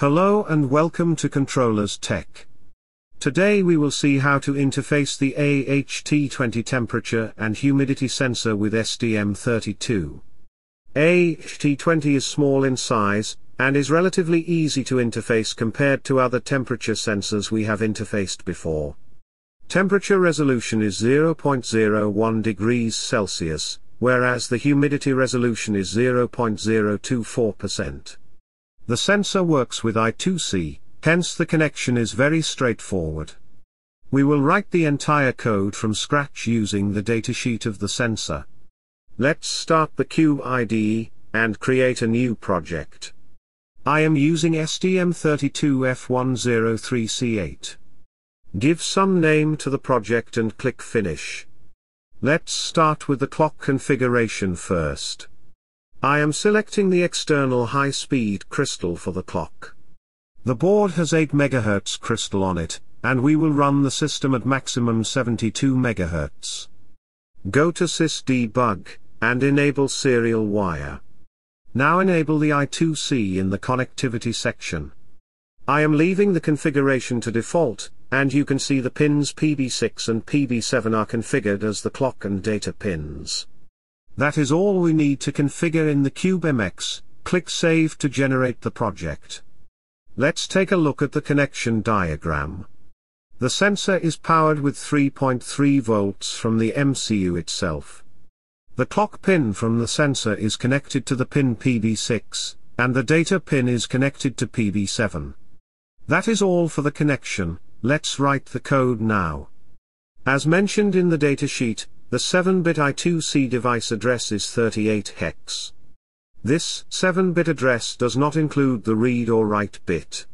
Hello and welcome to Controllers Tech. Today we will see how to interface the AHT20 temperature and humidity sensor with STM32. AHT20 is small in size, and is relatively easy to interface compared to other temperature sensors we have interfaced before. Temperature resolution is 0.01 degrees Celsius, whereas the humidity resolution is 0.024%. The sensor works with I2C, hence the connection is very straightforward. We will write the entire code from scratch using the datasheet of the sensor. Let's start the Cube IDE, and create a new project. I am using STM32F103C8. Give some name to the project and click Finish. Let's start with the clock configuration first. I am selecting the external high-speed crystal for the clock. The board has 8 MHz crystal on it, and we will run the system at maximum 72 MHz. Go to SysDebug, and enable serial wire. Now enable the I2C in the connectivity section. I am leaving the configuration to default, and you can see the pins PB6 and PB7 are configured as the clock and data pins. That is all we need to configure in the CubeMX, click Save to generate the project. Let's take a look at the connection diagram. The sensor is powered with 3.3 volts from the MCU itself. The clock pin from the sensor is connected to the pin PB6, and the data pin is connected to PB7. That is all for the connection, let's write the code now. As mentioned in the datasheet, the 7-bit I2C device address is 38 hex. This 7-bit address does not include the read or write bit.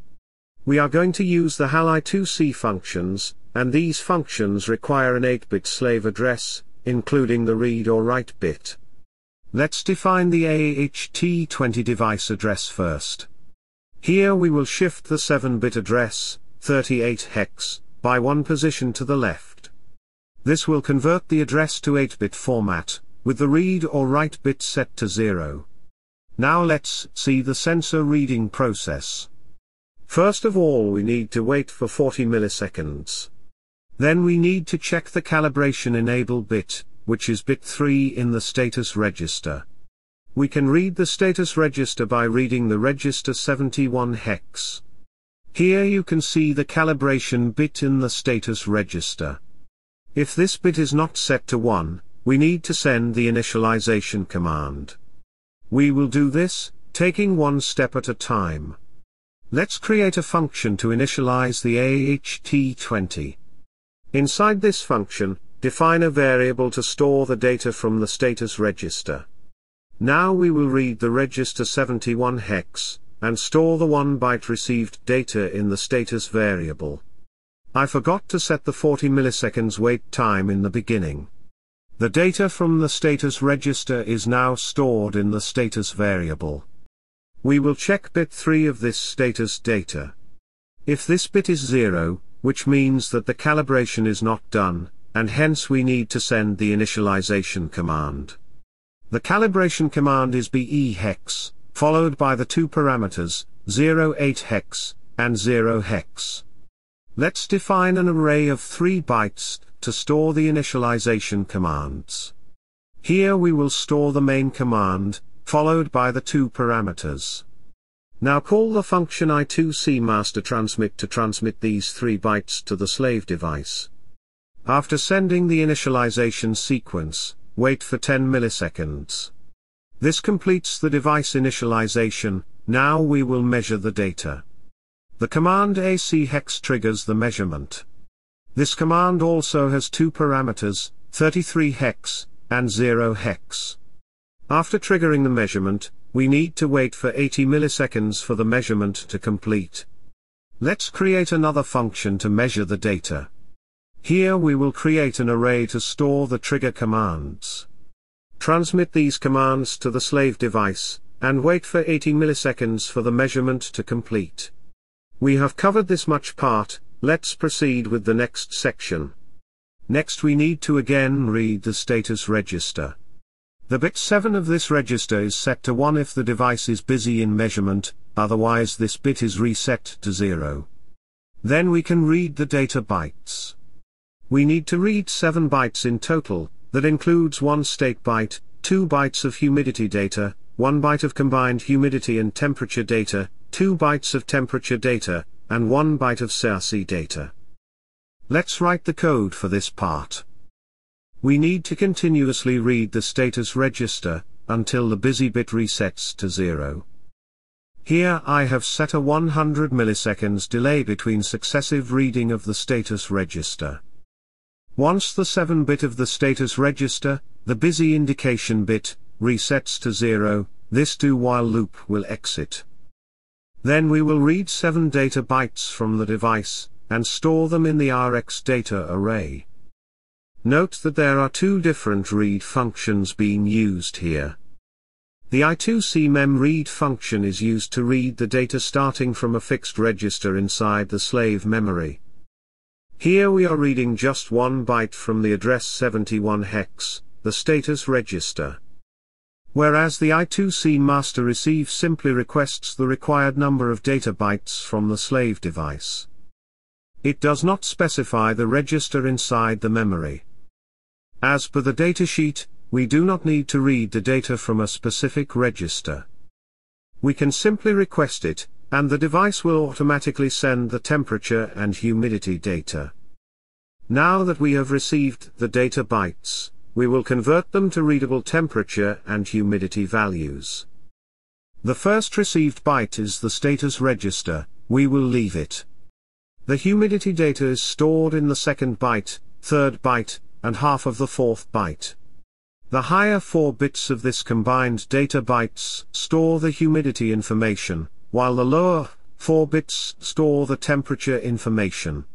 We are going to use the HAL I2C functions, and these functions require an 8-bit slave address, including the read or write bit. Let's define the AHT20 device address first. Here we will shift the 7-bit address, 38 hex, by one position to the left. This will convert the address to 8-bit format, with the read or write bit set to 0. Now let's see the sensor reading process. First of all we need to wait for 40 milliseconds. Then we need to check the calibration enable bit, which is bit 3 in the status register. We can read the status register by reading the register 71 hex. Here you can see the calibration bit in the status register. If this bit is not set to 1, we need to send the initialization command. We will do this, taking one step at a time. Let's create a function to initialize the AHT20. Inside this function, define a variable to store the data from the status register. Now we will read the register 71 hex, and store the 1 byte received data in the status variable. I forgot to set the 40 milliseconds wait time in the beginning. The data from the status register is now stored in the status variable. We will check bit 3 of this status data. If this bit is 0, which means that the calibration is not done, and hence we need to send the initialization command. The calibration command is BE hex, followed by the two parameters, 08 hex, and 0 hex. Let's define an array of 3 bytes, to store the initialization commands. Here we will store the main command, followed by the two parameters. Now call the function I2C master transmit to transmit these 3 bytes to the slave device. After sending the initialization sequence, wait for 10 milliseconds. This completes the device initialization, now we will measure the data. The command AC hex triggers the measurement. This command also has two parameters, 33 hex, and 0 hex. After triggering the measurement, we need to wait for 80 milliseconds for the measurement to complete. Let's create another function to measure the data. Here we will create an array to store the trigger commands. Transmit these commands to the slave device, and wait for 80 milliseconds for the measurement to complete. We have covered this much part, let's proceed with the next section. Next we need to again read the status register. The bit 7 of this register is set to 1 if the device is busy in measurement, otherwise this bit is reset to 0. Then we can read the data bytes. We need to read 7 bytes in total, that includes one state byte, 2 bytes of humidity data, 1 byte of combined humidity and temperature data, 2 bytes of temperature data, and 1 byte of CRC data. Let's write the code for this part. We need to continuously read the status register, until the busy bit resets to 0. Here I have set a 100 milliseconds delay between successive reading of the status register. Once the 7-bit of the status register, the busy indication bit, resets to 0, this do-while loop will exit. Then we will read 7 data bytes from the device, and store them in the RX data array. Note that there are two different read functions being used here. The I2C mem read function is used to read the data starting from a fixed register inside the slave memory. Here we are reading just one byte from the address 71 hex, the status register. Whereas the I2C master receive simply requests the required number of data bytes from the slave device. It does not specify the register inside the memory. As per the datasheet, we do not need to read the data from a specific register. We can simply request it, and the device will automatically send the temperature and humidity data. Now that we have received the data bytes, we will convert them to readable temperature and humidity values. The first received byte is the status register, we will leave it. The humidity data is stored in the second byte, third byte, and half of the fourth byte. The higher four bits of this combined data bytes store the humidity information, while the lower 4 bits store the temperature information.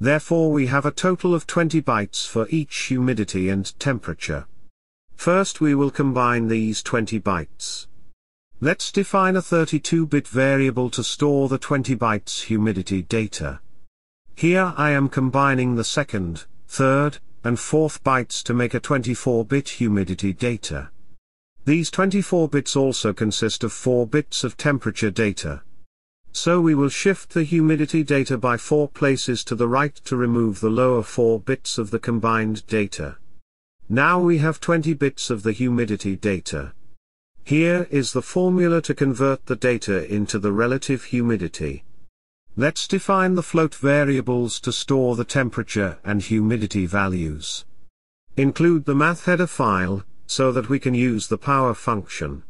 Therefore we have a total of 20 bytes for each humidity and temperature. First we will combine these 20 bytes. Let's define a 32-bit variable to store the 20 bytes humidity data. Here I am combining the second, third, and fourth bytes to make a 24-bit humidity data. These 24 bits also consist of 4 bits of temperature data. So we will shift the humidity data by 4 places to the right to remove the lower 4 bits of the combined data. Now we have 20 bits of the humidity data. Here is the formula to convert the data into the relative humidity. Let's define the float variables to store the temperature and humidity values. Include the math header file, so that we can use the power function.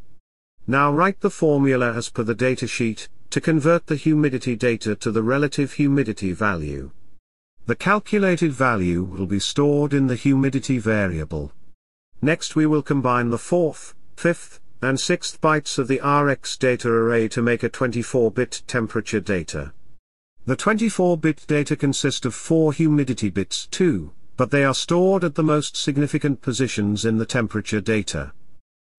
Now write the formula as per the datasheet, to convert the humidity data to the relative humidity value. The calculated value will be stored in the humidity variable. Next we will combine the fourth, fifth, and sixth bytes of the RX data array to make a 24-bit temperature data. The 24-bit data consist of four humidity bits too but they are stored at the most significant positions in the temperature data.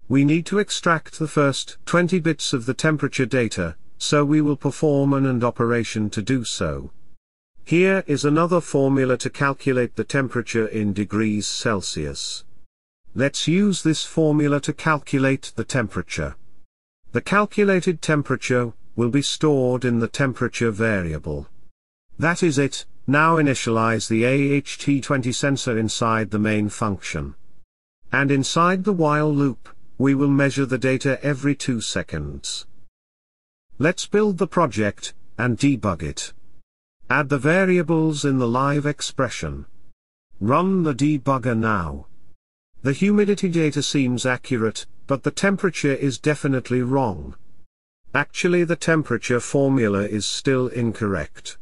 We need to extract the first 20 bits of the temperature data, so we will perform an AND operation to do so. Here is another formula to calculate the temperature in degrees Celsius. Let's use this formula to calculate the temperature. The calculated temperature will be stored in the temperature variable. That is it, now initialize the AHT20 sensor inside the main function. And inside the while loop, we will measure the data every 2 seconds. Let's build the project, and debug it. Add the variables in the live expression. Run the debugger now. The humidity data seems accurate, but the temperature is definitely wrong. Actually the temperature formula is still incorrect.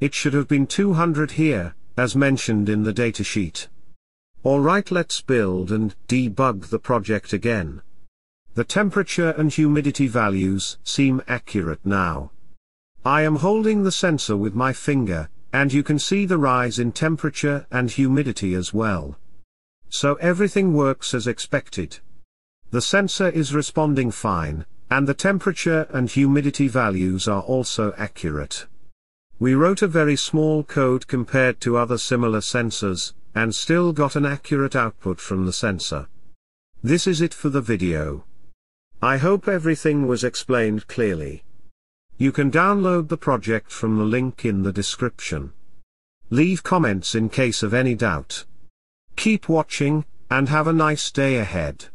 It should have been 200 here, as mentioned in the datasheet. Alright let's build and debug the project again. The temperature and humidity values seem accurate now. I am holding the sensor with my finger, and you can see the rise in temperature and humidity as well. So everything works as expected. The sensor is responding fine, and the temperature and humidity values are also accurate. We wrote a very small code compared to other similar sensors, and still got an accurate output from the sensor. This is it for the video. I hope everything was explained clearly. You can download the project from the link in the description. Leave comments in case of any doubt. Keep watching, and have a nice day ahead.